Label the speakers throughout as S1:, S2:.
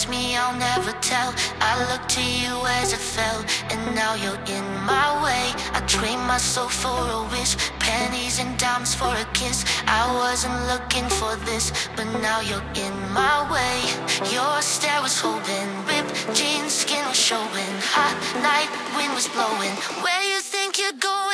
S1: ask me, I'll never tell. I look to you as it fell, and now you're in my way. I trade my soul for a wish, pennies and dimes for a kiss. I wasn't looking for this, but now you're in my way. Your stare was holding, ripped jeans, skin was showing. Hot night, wind was blowing. Where you think you're going?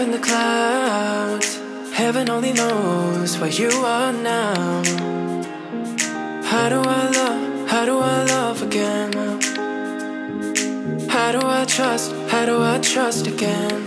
S1: in
S2: the
S3: clouds. Heaven only knows where you are now. How do I love? How do I love again? How do I trust? How do I trust again?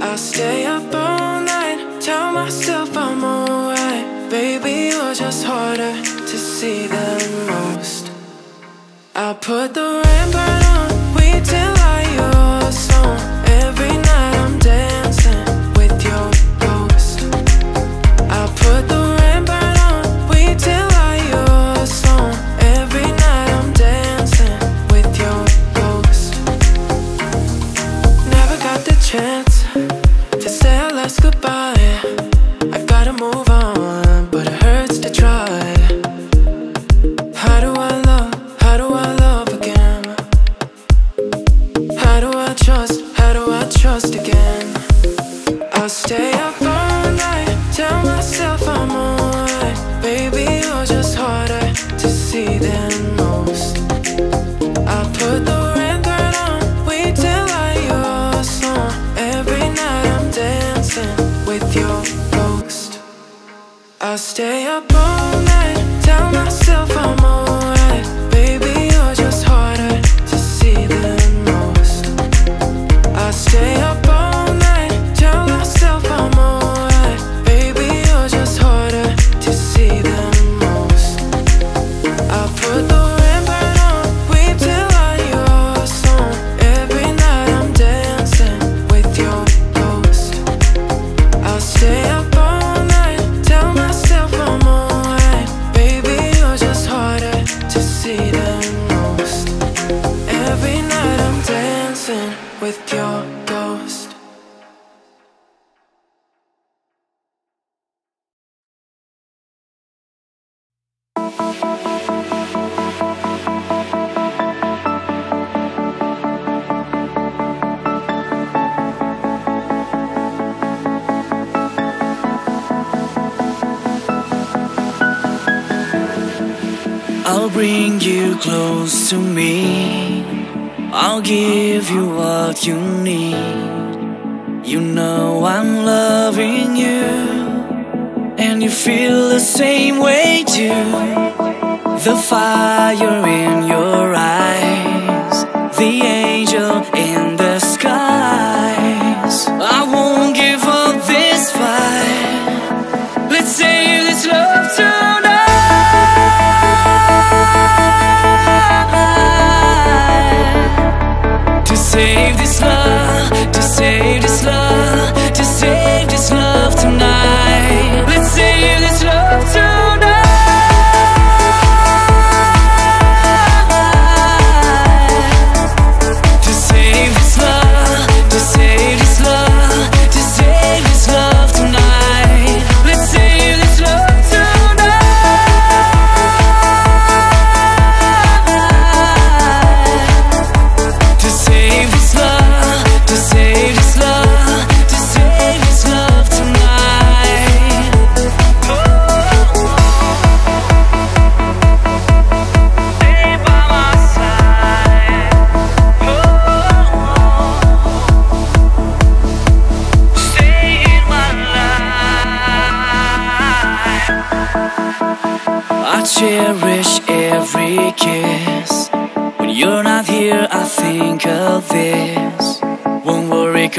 S3: I stay up all night, tell myself I'm alright. Baby, you're just harder to see than most. I put the rainbow on, we tell. do I trust again? I stay up all night, tell myself I'm alright. Baby, you're just harder to see than most. I put the rent right on, wait till I your song. Every night I'm dancing with your ghost. I stay up all night, tell myself I'm alright. to
S4: me. I'll give you what you need. You know I'm loving you And you feel the same way too. The fire in your eyes The angel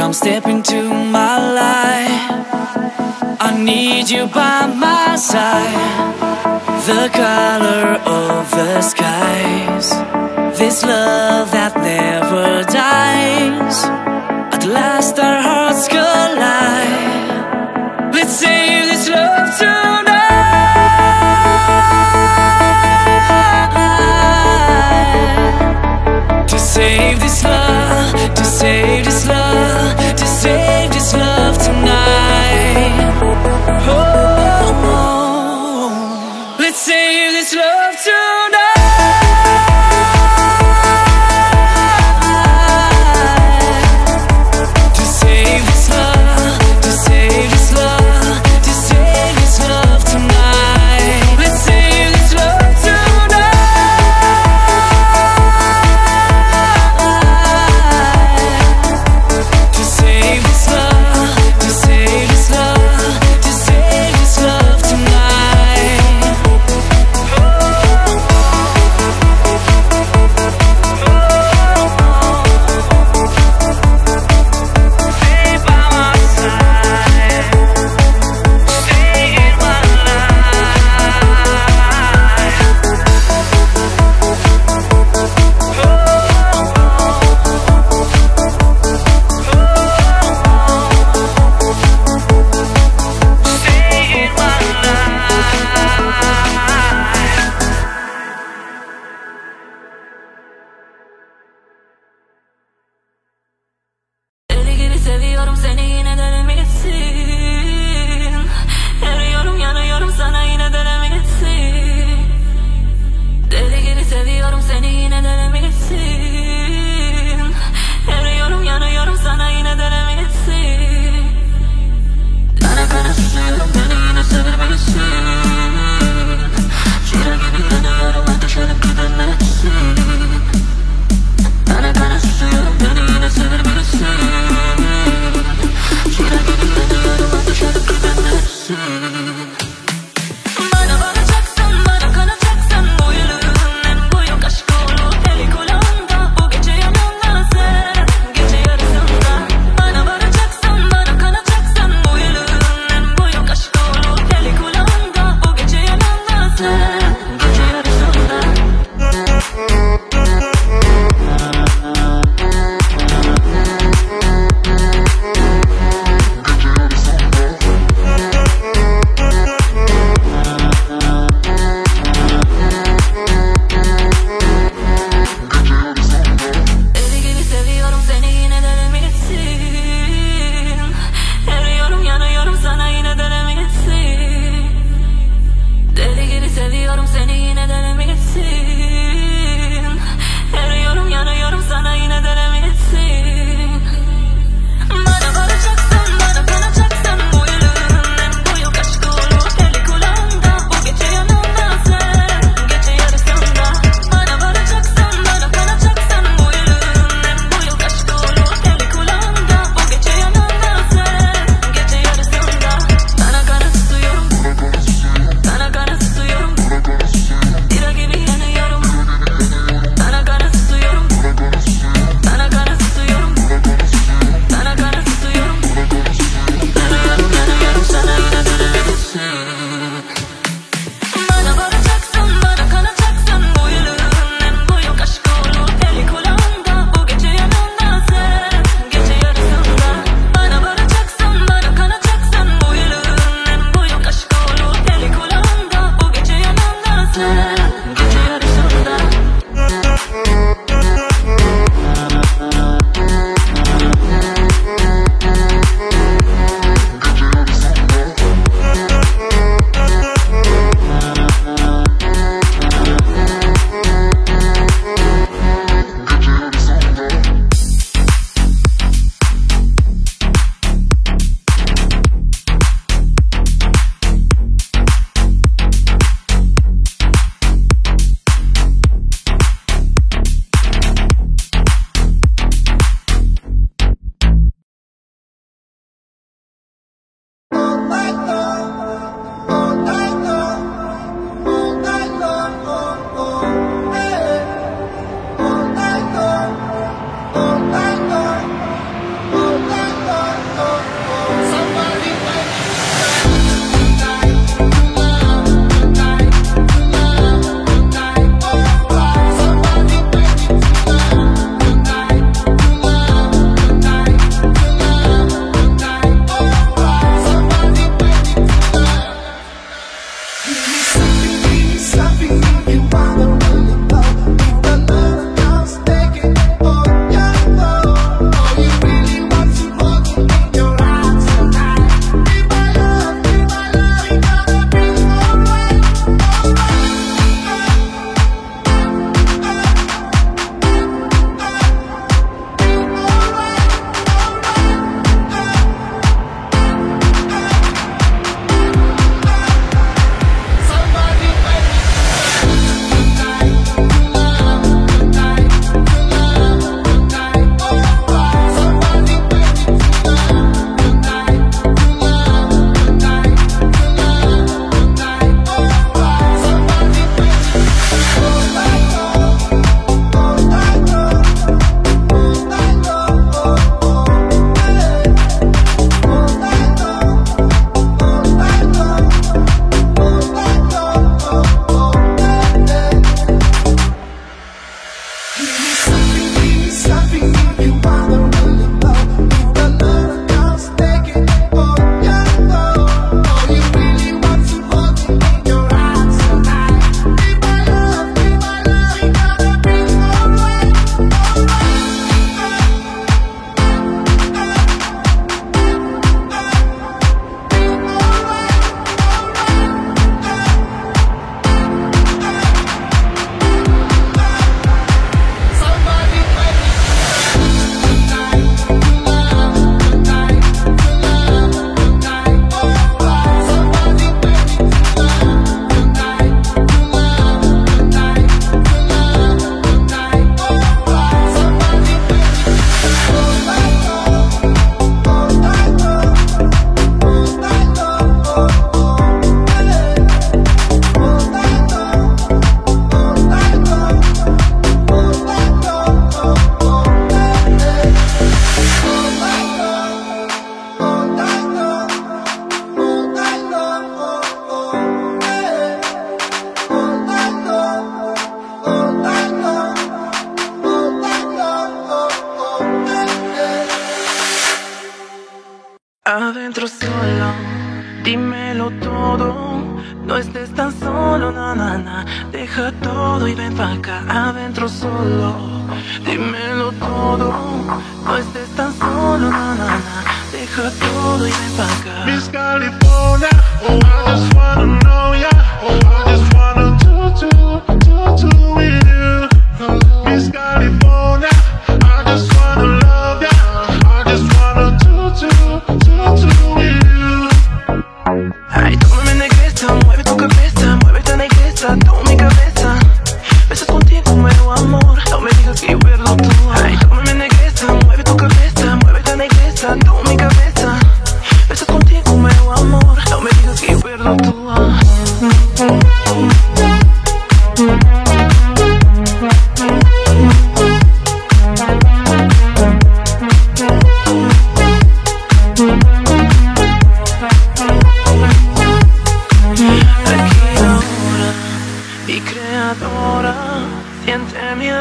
S4: Come step into my life. I need you by my side. The color of the skies. This love that never dies.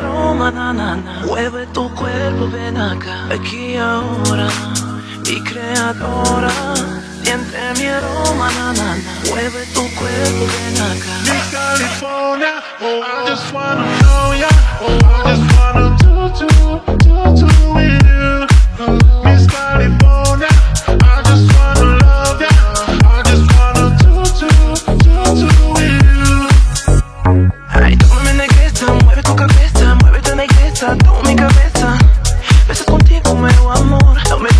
S3: aroma, na, na, na. Mueve tu cuerpo, ven acá, aquí ahora, mi creadora. Siente mi aroma, na, na, na. Mueve tu cuerpo, ven acá.
S5: Mi California, oh, I just wanna know ya. Oh, I just wanna do, do, do, do with you.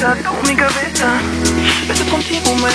S3: Wetter, doch mega Wetter.
S6: Wetter vom Tempo, mein